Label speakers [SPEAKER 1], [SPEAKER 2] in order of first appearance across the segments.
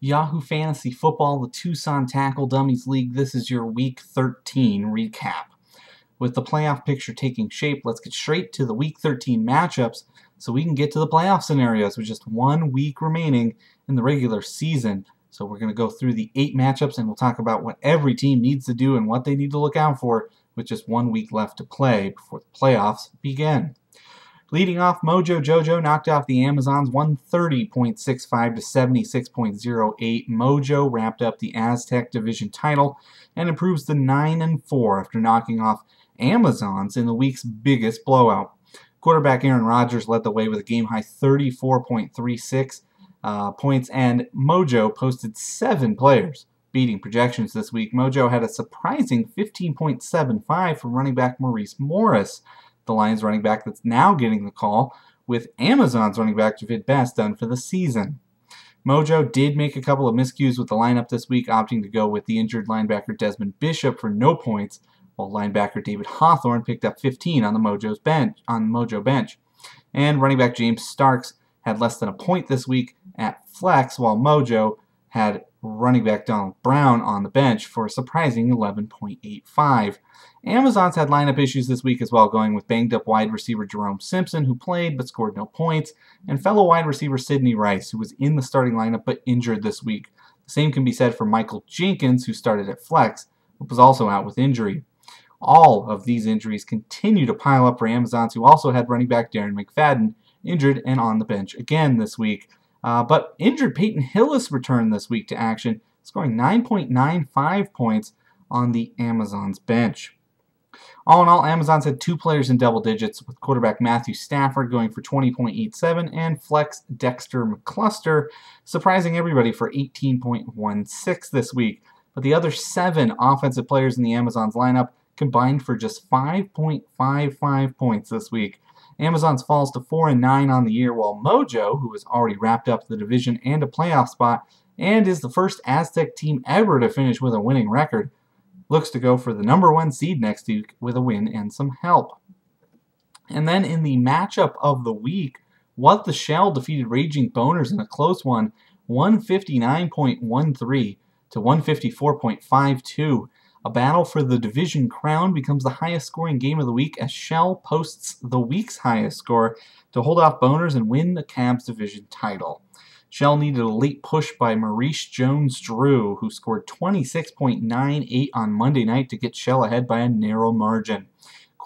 [SPEAKER 1] Yahoo Fantasy Football, the Tucson Tackle Dummies League. This is your Week 13 recap. With the playoff picture taking shape, let's get straight to the Week 13 matchups so we can get to the playoff scenarios with just one week remaining in the regular season. So we're going to go through the eight matchups and we'll talk about what every team needs to do and what they need to look out for with just one week left to play before the playoffs begin. Leading off, Mojo Jojo knocked off the Amazons 130.65 to 76.08. Mojo wrapped up the Aztec Division title and improves to 9 and 4 after knocking off Amazons in the week's biggest blowout. Quarterback Aaron Rodgers led the way with a game high 34.36 uh, points, and Mojo posted seven players beating projections this week. Mojo had a surprising 15.75 from running back Maurice Morris the Lions running back that's now getting the call, with Amazon's running back Jahvid Best done for the season. Mojo did make a couple of miscues with the lineup this week, opting to go with the injured linebacker Desmond Bishop for no points, while linebacker David Hawthorne picked up 15 on the Mojo's bench on Mojo bench. And running back James Starks had less than a point this week at flex, while Mojo had running back Donald Brown on the bench for a surprising 11.85. Amazon's had lineup issues this week as well, going with banged up wide receiver Jerome Simpson, who played but scored no points, and fellow wide receiver Sidney Rice, who was in the starting lineup but injured this week. The same can be said for Michael Jenkins, who started at flex, but was also out with injury. All of these injuries continue to pile up for Amazons, who also had running back Darren McFadden injured and on the bench again this week. Uh, but injured Peyton Hillis returned this week to action, scoring 9.95 points on the Amazons bench. All in all, Amazons had two players in double digits, with quarterback Matthew Stafford going for 20.87 and flex Dexter McCluster surprising everybody for 18.16 this week. But the other seven offensive players in the Amazons lineup combined for just 5.55 points this week. Amazon's falls to 4 and 9 on the year, while Mojo, who has already wrapped up the division and a playoff spot, and is the first Aztec team ever to finish with a winning record, looks to go for the number one seed next week with a win and some help. And then in the matchup of the week, What the Shell defeated Raging Boners in a close one, 159.13 to 154.52. A battle for the division crown becomes the highest scoring game of the week as Shell posts the week's highest score to hold off Boners and win the Cavs division title. Shell needed a late push by Maurice Jones-Drew, who scored 26.98 on Monday night to get Shell ahead by a narrow margin.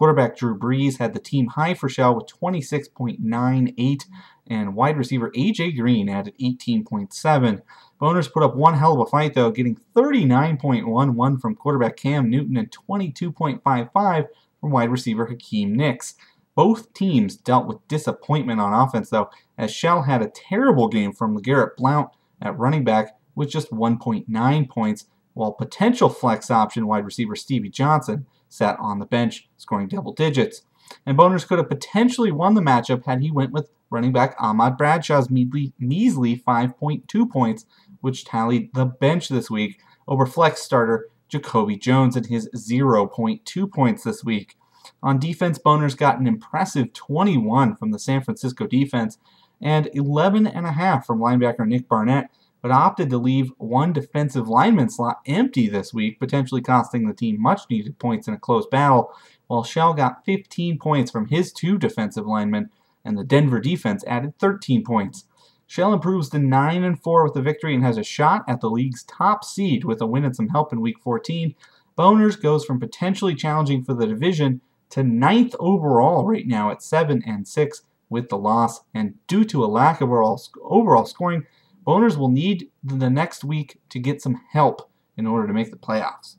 [SPEAKER 1] Quarterback Drew Brees had the team high for Shell with 26.98, and wide receiver A.J. Green added 18.7. Boners put up one hell of a fight, though, getting 39.11 from quarterback Cam Newton and 22.55 from wide receiver Hakeem Nicks. Both teams dealt with disappointment on offense, though, as Shell had a terrible game from LeGarrette Blount at running back with just 1.9 points, while potential flex option wide receiver Stevie Johnson sat on the bench, scoring double digits. And Boners could have potentially won the matchup had he went with running back Ahmad Bradshaw's measly, measly 5.2 points, which tallied the bench this week over flex starter Jacoby Jones and his 0.2 points this week. On defense, Boners got an impressive 21 from the San Francisco defense and 11.5 from linebacker Nick Barnett, but opted to leave one defensive lineman slot empty this week, potentially costing the team much needed points in a close battle, while Shell got 15 points from his two defensive linemen, and the Denver defense added 13 points. Shell improves to 9 and 4 with the victory and has a shot at the league's top seed with a win and some help in week 14. Boners goes from potentially challenging for the division to ninth overall right now at 7 and 6 with the loss. And due to a lack of overall, overall scoring, Boners will need the next week to get some help in order to make the playoffs.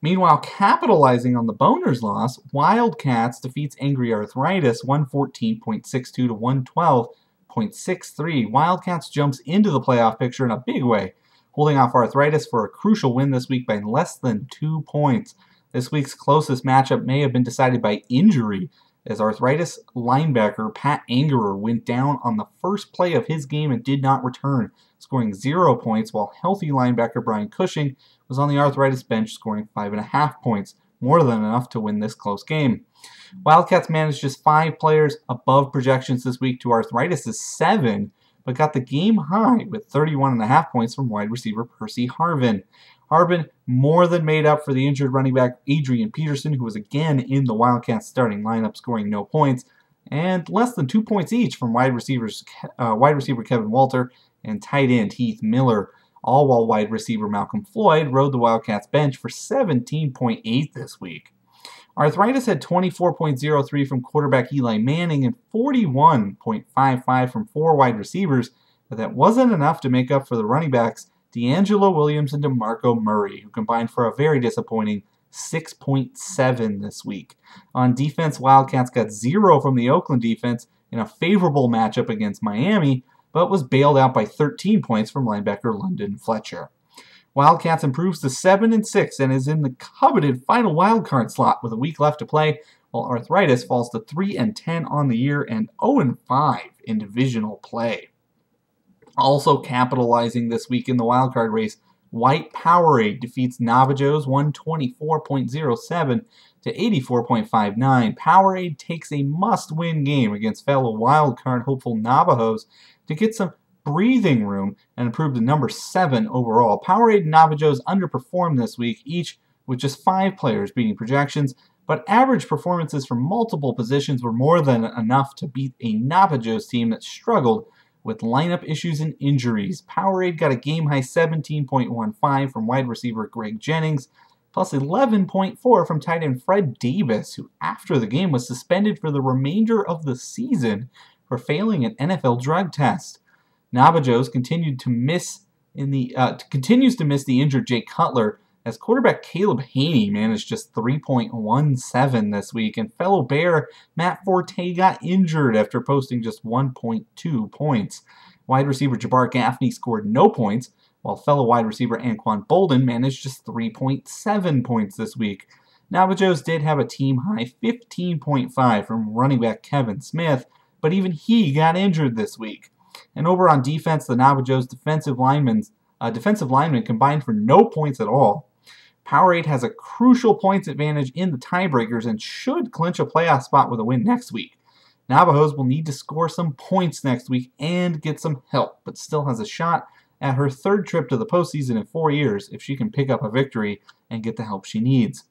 [SPEAKER 1] Meanwhile, capitalizing on the Boners loss, Wildcats defeats Angry Arthritis 114.62 to 112.63. Wildcats jumps into the playoff picture in a big way, holding off Arthritis for a crucial win this week by less than two points. This week's closest matchup may have been decided by injury, as Arthritis linebacker Pat Angerer went down on the first play of his game and did not return, scoring zero points, while healthy linebacker Brian Cushing was on the Arthritis bench scoring five and a half points, more than enough to win this close game. Wildcats managed just five players above projections this week to Arthritis' seven, but got the game high with 31 and a half points from wide receiver Percy Harvin. Harvin more than made up for the injured running back Adrian Peterson, who was again in the Wildcats starting lineup, scoring no points, and less than two points each from wide receivers, uh, wide receiver Kevin Walter and tight end Heath Miller. All while wide receiver Malcom Floyd rode the Wildcats bench for 17.8 this week. Arthritis had 24.03 from quarterback Eli Manning and 41.55 from four wide receivers, but that wasn't enough to make up for the running backs DeAngelo Williams and DeMarco Murray, who combined for a very disappointing 6.7 this week. On defense, Wildcats got zero from the Oakland defense in a favorable matchup against Miami, but was bailed out by 13 points from linebacker London Fletcher. Wildcats improves to 7 and 6 and is in the coveted final wildcard slot with a week left to play, while Arthritis falls to 3 and 10 on the year and 0 and 5 in divisional play. Also capitalizing this week in the wildcard race, White Powerade defeats Navajos 124.07 to 84.59. Powerade takes a must-win game against fellow wildcard hopeful Navajos to get some breathing room and improve to number 7 overall. Powerade and Navajos underperformed this week, each with just 5 players beating projections, but average performances from multiple positions were more than enough to beat a Navajos team that struggled with lineup issues and injuries. Powerade got a game high 17.15 from wide receiver Greg Jennings, plus 11.4 from tight end Fred Davis, who after the game was suspended for the remainder of the season for failing an NFL drug test. Navajos continued to miss in the uh, continues to miss the injured Jay Cutler as quarterback Caleb Hanie managed just 3.17 this week, and fellow Bear Matt Forte got injured after posting just 1.2 points. Wide receiver Jabbar Gaffney scored no points, while fellow wide receiver Anquan Boldin managed just 3.7 points this week. Navajos did have a team high 15.5 from running back Kevin Smith, but even he got injured this week. And over on defense, the Navajos defensive linemen, uh, defensive linemen combined for no points at all. Powerade has a crucial points advantage in the tiebreakers and should clinch a playoff spot with a win next week. Navajos will need to score some points next week and get some help, but still has a shot at her third trip to the postseason in four years if she can pick up a victory and get the help she needs.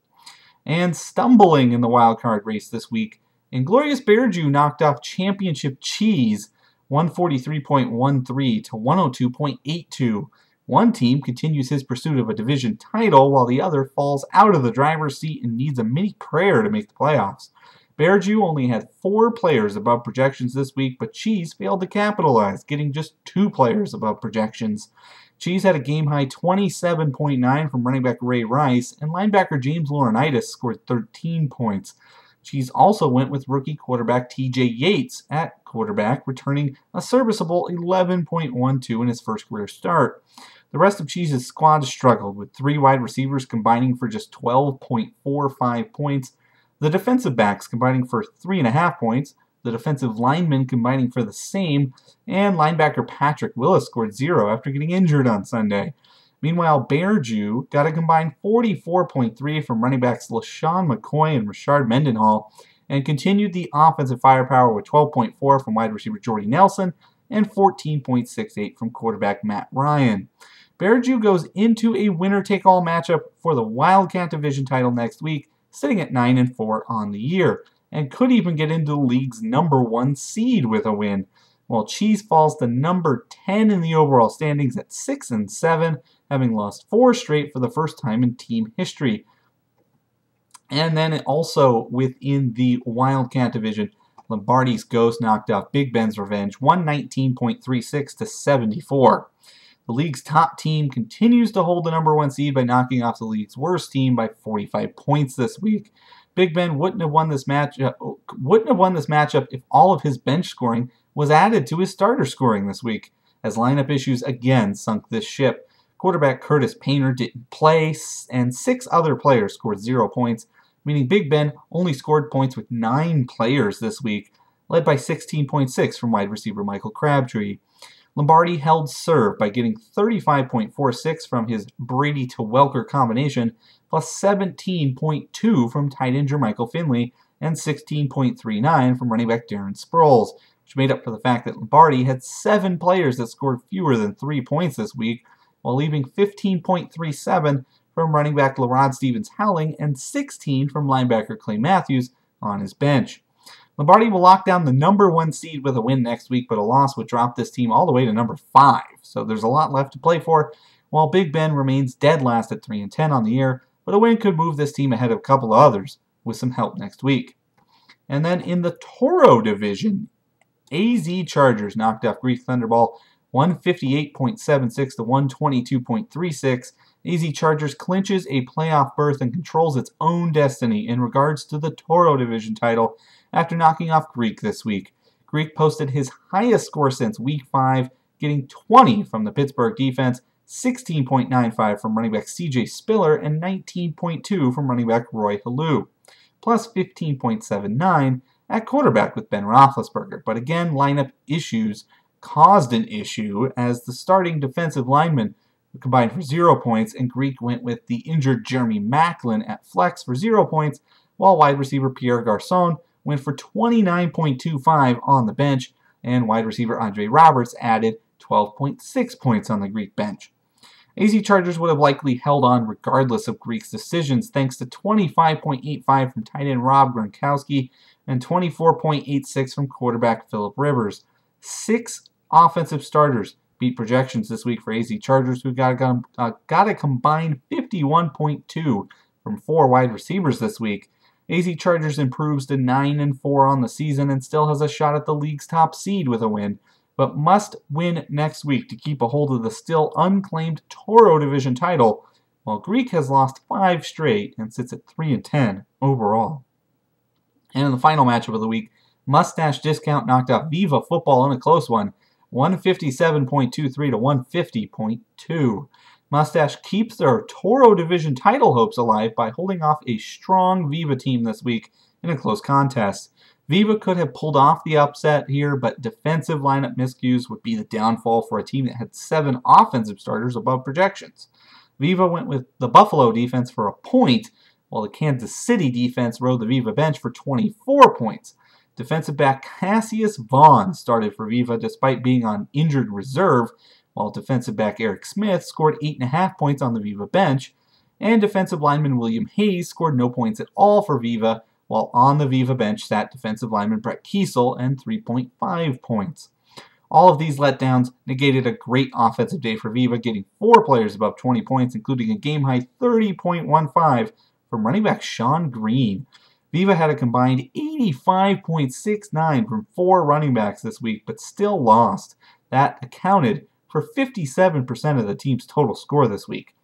[SPEAKER 1] And stumbling in the wild card race this week, Inglorious Bearju knocked off Championship Cheese 143.13 to 102.82 one team continues his pursuit of a division title while the other falls out of the driver's seat and needs a mini prayer to make the playoffs. Bearju only had four players above projections this week, but Cheese failed to capitalize, getting just two players above projections. Cheese had a game high 27.9 from running back Ray Rice, and linebacker James Laurinaitis scored 13 points. Cheese also went with rookie quarterback TJ Yates at quarterback, returning a serviceable 11.12 in his first career start. The rest of Cheese's squad struggled, with three wide receivers combining for just 12.45 points, the defensive backs combining for 3.5 points, the defensive linemen combining for the same, and linebacker Patrick Willis scored zero after getting injured on Sunday. Meanwhile, Bearju got a combined 44.3 from running backs LeSean McCoy and Rashard Mendenhall, and continued the offensive firepower with 12.4 from wide receiver Jordy Nelson and 14.68 from quarterback Matt Ryan. Bearju goes into a winner-take-all matchup for the Wildcat Division title next week, sitting at 9 and 4 on the year, and could even get into the league's number one seed with a win. While Cheese falls to number 10 in the overall standings at 6 and 7, having lost four straight for the first time in team history. And then also within the Wildcat division, Lombardi's Ghost knocked off Big Ben's Revenge 119.36 to 74. The league's top team continues to hold the number one seed by knocking off the league's worst team by 45 points this week. Big Ben wouldn't have won this match uh, wouldn't have won this matchup if all of his bench scoring was added to his starter scoring this week, as lineup issues again sunk this ship. Quarterback Curtis Painter didn't play, and six other players scored zero points, meaning Big Ben only scored points with nine players this week, led by 16.6 from wide receiver Michael Crabtree. Lombardi held serve by getting 35.46 from his Brady to Welker combination, plus 17.2 from tight end Jermichael Finley, and 16.39 from running back Darren Sproles. which made up for the fact that Lombardi had seven players that scored fewer than three points this week, while leaving 15.37 from running back LaRod Stephens Howling and 16 from linebacker Clay Matthews on his bench. Lombardi will lock down the number one seed with a win next week, but a loss would drop this team all the way to number five. So there's a lot left to play for, while Big Ben remains dead last at 3 and 10 on the year, but a win could move this team ahead of a couple of others with some help next week. And then in the Toro division, AZ Chargers knocked off Greek Thunderball 158.76 to 122.36. AZ Chargers clinches a playoff berth and controls its own destiny in regards to the Toro division title after knocking off Greek this week. Greek posted his highest score since week 5, getting 20 from the Pittsburgh defense, 16.95 from running back CJ Spiller, and 19.2 from running back Roy Helu, plus 15.79 at quarterback with Ben Roethlisberger. But again, lineup issues caused an issue as the starting defensive lineman combined for zero points, and Greek went with the injured Jeremy Maclin at flex for zero points, while wide receiver Pierre Garcon went for 29.25 on the bench, and wide receiver Andre Roberts added 12.6 points on the Greek bench. AZ Chargers would have likely held on regardless of Greek's decisions thanks to 25.85 from tight end Rob Gronkowski and 24.86 from quarterback Philip Rivers. Six offensive starters beat projections this week for AZ Chargers, who got a, uh, got a combined 51.2 from four wide receivers this week. AZ Chargers improves to 9 and 4 on the season and still has a shot at the league's top seed with a win, but must win next week to keep a hold of the still unclaimed Toro Division title, while Greek has lost 5 straight and sits at 3 and 10 overall. And in the final matchup of the week, Mustache Discount knocked out Viva Football in a close one, 157.23 to 150.2. Mustache keeps their Toro Division title hopes alive by holding off a strong Viva team this week in a close contest. Viva could have pulled off the upset here, but defensive lineup miscues would be the downfall for a team that had seven offensive starters above projections. Viva went with the Buffalo defense for a point, while the Kansas City defense rode the Viva bench for 24 points. Defensive back Cassius Vaughn started for Viva despite being on injured reserve, while defensive back Eric Smith scored 8.5 points on the Viva bench, and defensive lineman William Hayes scored no points at all for Viva, while on the Viva bench sat defensive lineman Brett Keisel and 3.5 points. All of these letdowns negated a great offensive day for Viva, getting four players above 20 points, including a game-high 30.15 from running back Shonn Greene. Viva had a combined 85.69 from four running backs this week, but still lost. That accounted for 57% of the team's total score this week.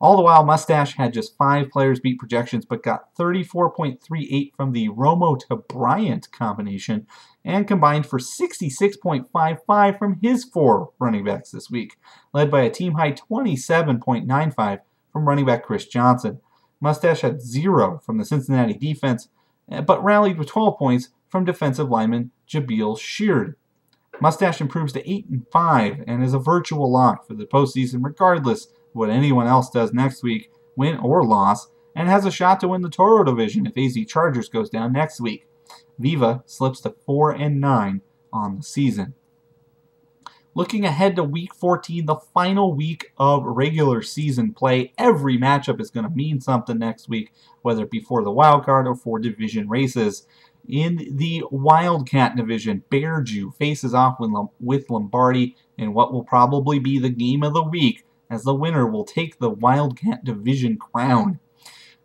[SPEAKER 1] All the while, Mustache had just five players beat projections, but got 34.38 from the Romo to Bryant combination, and combined for 66.55 from his four running backs this week, led by a team high 27.95 from running back Chris Johnson. Mustache had zero from the Cincinnati defense, eh, but rallied with 12 points from defensive lineman Jabaal Sheard. Mustache improves to 8 and 5 and is a virtual lock for the postseason regardless of what anyone else does next week, win or loss, and has a shot to win the Toro division if AZ Chargers goes down next week. Viva slips to 4 and 9 on the season. Looking ahead to week 14, the final week of regular season play, every matchup is going to mean something next week, whether it be for the wild card or for division races. In the Wildcat division, Bearju faces off with Lombardi in what will probably be the game of the week, as the winner will take the Wildcat division crown.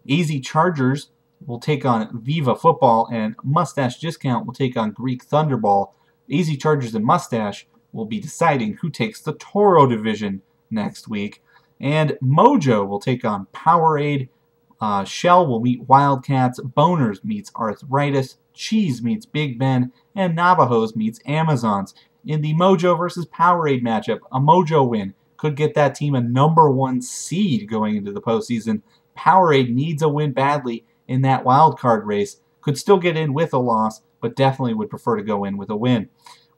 [SPEAKER 1] AZ Chargers will take on Viva Football, and Mustache Discount will take on Greek Thunderball. AZ Chargers and Mustache will be deciding who takes the Toro division next week. And Mojo will take on Powerade. Uh, Shell will meet Wildcats. Boners meets Arthritis. Cheese meets Big Ben, and Navajos meets Amazons. In the Mojo versus Powerade matchup, a Mojo win could get that team a number one seed going into the postseason. Powerade needs a win badly in that wild card race. Could still get in with a loss, but definitely would prefer to go in with a win.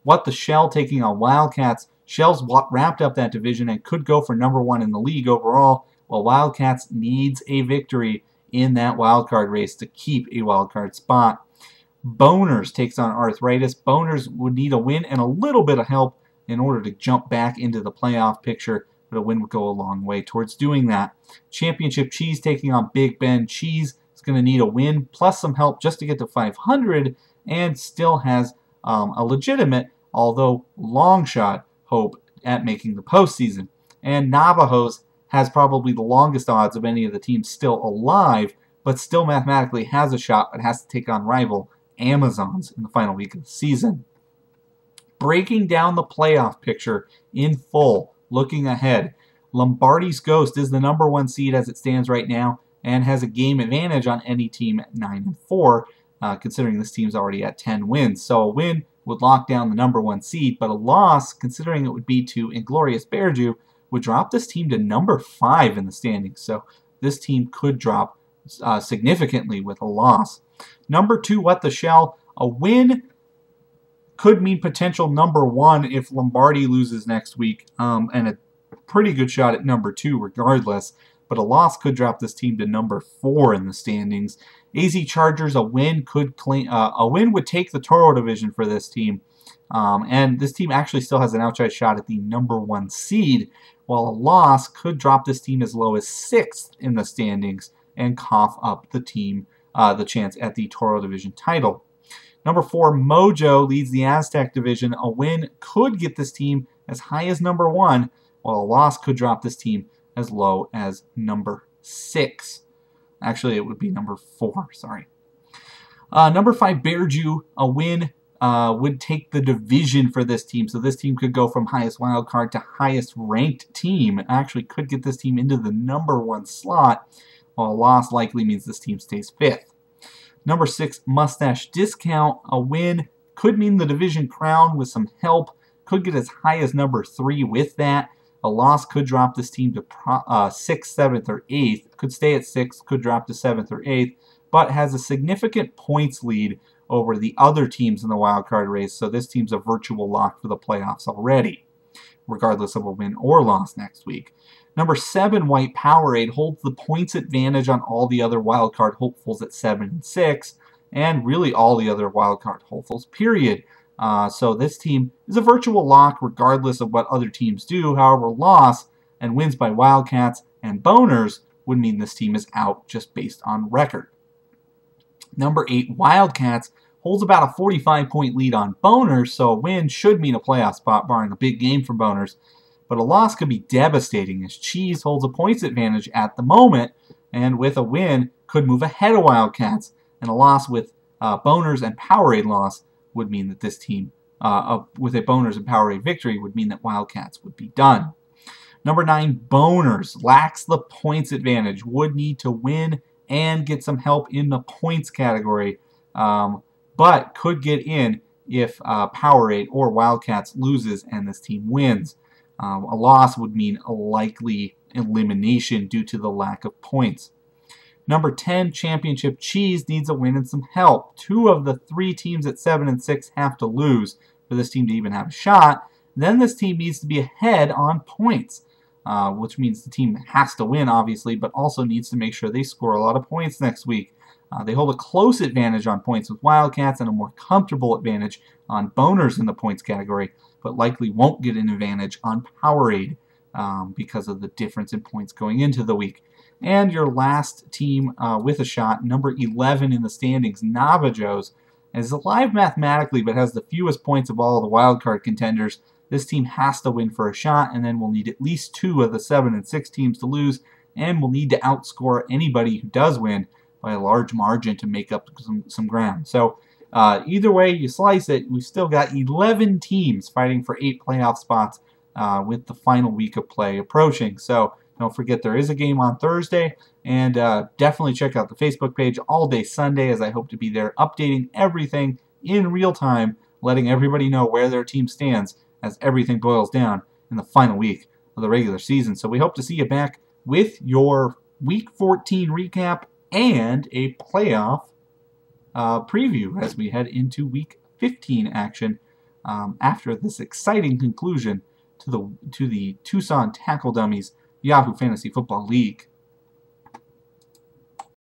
[SPEAKER 1] What the Shell taking on Wildcats. Shell's wrapped up that division and could go for number one in the league overall, while Wildcats needs a victory in that wild card race to keep a wild card spot. Boners takes on Arthritis. Boners would need a win and a little bit of help in order to jump back into the playoff picture, but a win would go a long way towards doing that. Championship Cheese taking on Big Ben. Cheese is going to need a win plus some help just to get to 500 and still has um, a legitimate, although long shot, hope at making the postseason. And Navajos has probably the longest odds of any of the teams still alive, but still mathematically has a shot, but has to take on rival Amazons in the final week of the season. Breaking down the playoff picture in full, looking ahead, Lombardi's Ghost is the number one seed as it stands right now and has a game advantage on any team at 9 and 4, uh, considering this team's already at 10 wins. So a win would lock down the number one seed, but a loss, considering it would be to Inglorious Bearju, would drop this team to number 5 in the standings. So this team could drop uh, significantly with a loss. Number 2, What the Shell, a win could mean potential number 1 if Lombardi loses next week, um, and a pretty good shot at number 2 regardless but a loss could drop this team to number four in the standings. AZ Chargers, a win could claim uh, a win would take the Toro division for this team, um, and this team actually still has an outside shot at the number one seed, while a loss could drop this team as low as sixth in the standings and cough up the team uh, the chance at the Toro division title. Number four, Mojo leads the Aztec division. A win could get this team as high as number one, while a loss could drop this team as low as number 6. Actually, it would be number 4, sorry. Uh, number 5, Bearju, a win uh, would take the division for this team. So this team could go from highest wild card to highest ranked team. Actually could get this team into the number 1 slot, while a loss likely means this team stays 5th. Number 6, Mustache Discount, a win could mean the division crown with some help. Could get as high as number 3 with that. A loss could drop this team to uh, 6th, 7th, or 8th. Could stay at 6th, could drop to 7th or 8th, but has a significant points lead over the other teams in the wild card race, so this team's a virtual lock for the playoffs already, regardless of a win or loss next week. Number 7, White Powerade, holds the points advantage on all the other wild card hopefuls at 7 and 6, and really all the other wild card hopefuls, period. Uh, so this team is a virtual lock regardless of what other teams do. However, loss and wins by Wildcats and Boners would mean this team is out just based on record. Number 8, Wildcats holds about a 45 point lead on Boners, so a win should mean a playoff spot barring a big game for Boners. But a loss could be devastating as Cheese holds a points advantage at the moment, and with a win could move ahead of Wildcats, and a loss with uh, Boners and Powerade loss would mean that this team, uh, with a Boners and Powerade victory, would mean that Wildcats would be done. Number nine, Boners lacks the points advantage, would need to win and get some help in the points category, um, but could get in if uh, Powerade or Wildcats loses and this team wins. Um, a loss would mean a likely elimination due to the lack of points. Number 10, Championship Cheese needs a win and some help. Two of the three teams at 7 and 6 have to lose for this team to even have a shot. Then this team needs to be ahead on points, uh, which means the team has to win, obviously, but also needs to make sure they score a lot of points next week. Uh, they hold a close advantage on points with Wildcats and a more comfortable advantage on Boners in the points category, but likely won't get an advantage on Powerade um, because of the difference in points going into the week. And your last team uh, with a shot, number 11 in the standings, Navajos, is alive mathematically but has the fewest points of all the wildcard contenders. This team has to win for a shot, and then we'll need at least two of the 7 and 6 teams to lose, and we'll need to outscore anybody who does win by a large margin to make up some, some ground. So uh, either way you slice it, we've still got 11 teams fighting for 8 playoff spots uh, with the final week of play approaching. So don't forget there is a game on Thursday, and uh, definitely check out the Facebook page all day Sunday as I hope to be there updating everything in real time, letting everybody know where their team stands as everything boils down in the final week of the regular season. So we hope to see you back with your Week 14 recap and a playoff uh, preview as we head into Week 15 action um, after this exciting conclusion to the to the Tucson Tackle Dummies Yahoo Fantasy Football League.